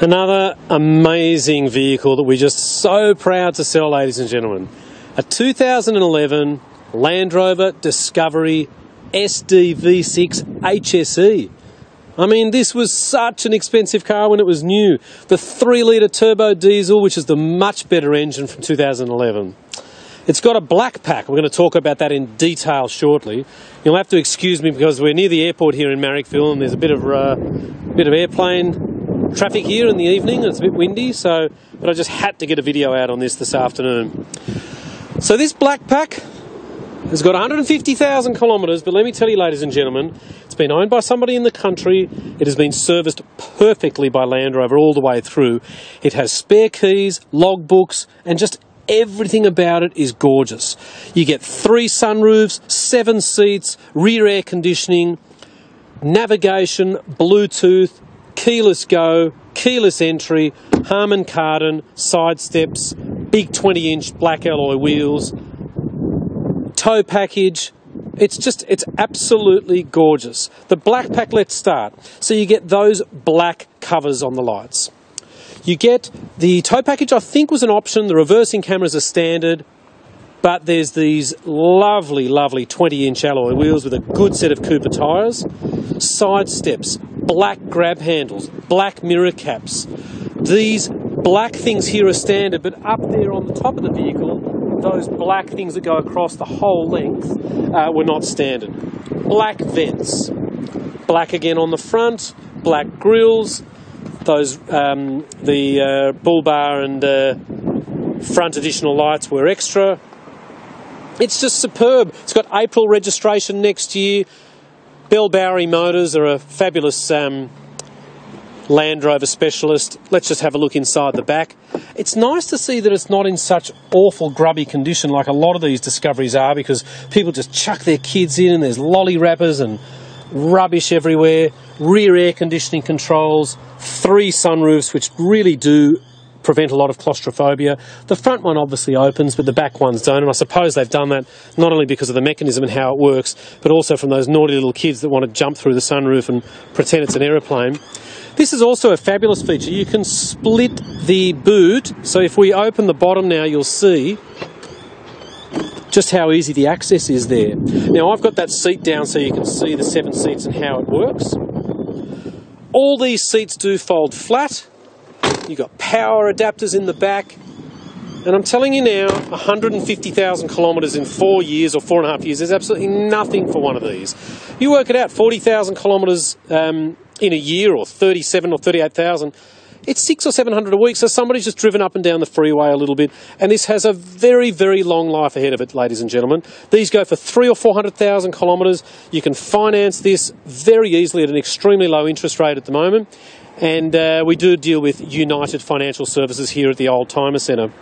Another amazing vehicle that we're just so proud to sell, ladies and gentlemen. A 2011 Land Rover Discovery SD V6 HSE. I mean, this was such an expensive car when it was new. The 3 litre turbo diesel, which is the much better engine from 2011. It's got a black pack. We're going to talk about that in detail shortly. You'll have to excuse me because we're near the airport here in Marrickville and there's a bit of uh, bit of airplane traffic here in the evening. It's a bit windy, so but I just had to get a video out on this this afternoon. So this black pack has got 150,000 kilometres, but let me tell you, ladies and gentlemen, it's been owned by somebody in the country. It has been serviced perfectly by Land Rover all the way through. It has spare keys, logbooks, and just everything about it is gorgeous. You get three sunroofs, seven seats, rear air conditioning, navigation, Bluetooth, keyless go, keyless entry, Harman Kardon, side steps, big 20 inch black alloy wheels, tow package. It's just, it's absolutely gorgeous. The black pack, let's start. So you get those black covers on the lights. You get the tow package, I think was an option. The reversing cameras are standard, but there's these lovely, lovely 20 inch alloy wheels with a good set of Cooper tyres, side steps, black grab handles, black mirror caps. These black things here are standard, but up there on the top of the vehicle, those black things that go across the whole length uh, were not standard. Black vents, black again on the front, black grills, those um, the uh, bull bar and uh, front additional lights were extra. It's just superb. It's got April registration next year. Bell Bowery Motors are a fabulous um, Land Rover specialist. Let's just have a look inside the back. It's nice to see that it's not in such awful grubby condition like a lot of these discoveries are because people just chuck their kids in and there's lolly wrappers and rubbish everywhere, rear air conditioning controls, three sunroofs, which really do prevent a lot of claustrophobia. The front one obviously opens, but the back ones don't. And I suppose they've done that not only because of the mechanism and how it works, but also from those naughty little kids that want to jump through the sunroof and pretend it's an aeroplane. This is also a fabulous feature. You can split the boot. So if we open the bottom now, you'll see just how easy the access is there. Now I've got that seat down so you can see the seven seats and how it works. All these seats do fold flat. You've got power adapters in the back. And I'm telling you now, 150,000 kilometres in four years or four and a half years, there's absolutely nothing for one of these. You work it out, 40,000 kilometres um, in a year or 37 or 38,000 it's six or seven hundred a week. So somebody's just driven up and down the freeway a little bit, and this has a very, very long life ahead of it, ladies and gentlemen. These go for three or four hundred thousand kilometres. You can finance this very easily at an extremely low interest rate at the moment, and uh, we do deal with United Financial Services here at the Oldtimer Centre.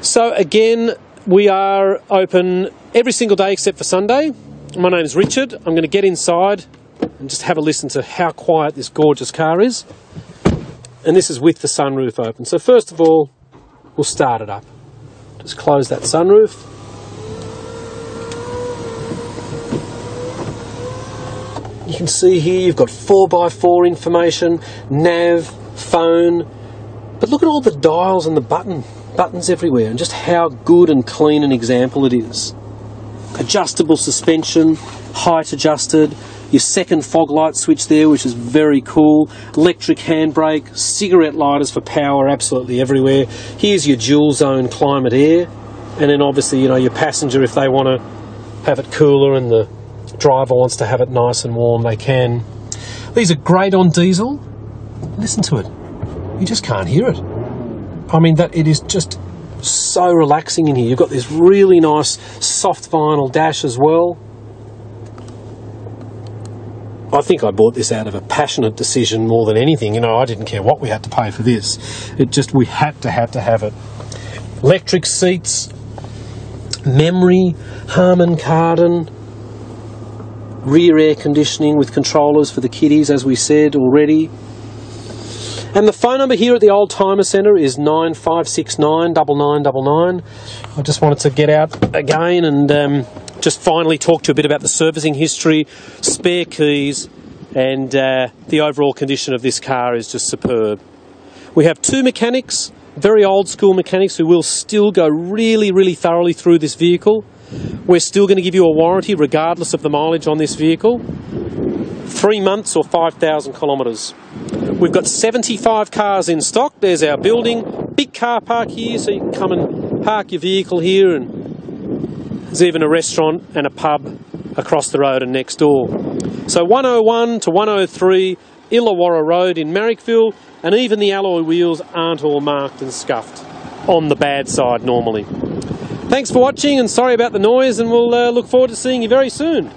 So again, we are open every single day except for Sunday. My name is Richard. I'm going to get inside and just have a listen to how quiet this gorgeous car is and this is with the sunroof open. So first of all, we'll start it up. Just close that sunroof. You can see here you've got 4x4 information, nav, phone, but look at all the dials and the button buttons everywhere and just how good and clean an example it is. Adjustable suspension, height adjusted, your second fog light switch there, which is very cool. Electric handbrake, cigarette lighters for power absolutely everywhere. Here's your dual zone climate air, and then obviously, you know, your passenger, if they want to have it cooler and the driver wants to have it nice and warm, they can. These are great on diesel. Listen to it. You just can't hear it. I mean, that it is just so relaxing in here. You've got this really nice soft vinyl dash as well. I think I bought this out of a passionate decision more than anything. You know, I didn't care what we had to pay for this. It just, we had to, had to have it. Electric seats, memory, Harman Kardon, rear air conditioning with controllers for the kiddies, as we said already. And the phone number here at the Oldtimer Centre is 9569 9999. I just wanted to get out again and um, just finally talk to you a bit about the servicing history, spare keys, and uh, the overall condition of this car is just superb. We have two mechanics, very old school mechanics who will still go really, really thoroughly through this vehicle. We're still going to give you a warranty regardless of the mileage on this vehicle. Three months or 5,000 kilometres. We've got 75 cars in stock. There's our building. Big car park here, so you can come and park your vehicle here. And there's even a restaurant and a pub across the road and next door. So 101 to 103 Illawarra Road in Marrickville, and even the alloy wheels aren't all marked and scuffed on the bad side normally. Thanks for watching and sorry about the noise and we'll uh, look forward to seeing you very soon.